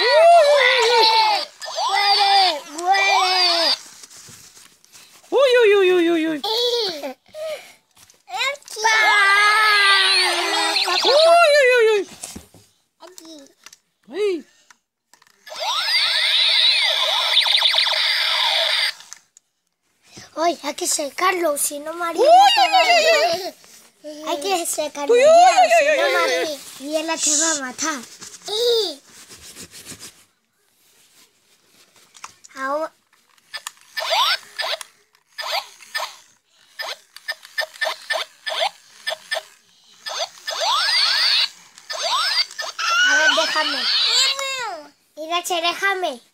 ¡Muere! ¡Muere! ¡Uy, uy, uy, uy, uy! ¡Uy, uy, uy! ¡Uy! Oye, hay que secarlo, si no María. Hay que secarlo, si no María, y ella te va a matar. Ahora... A ver, déjame. Irache, déjame.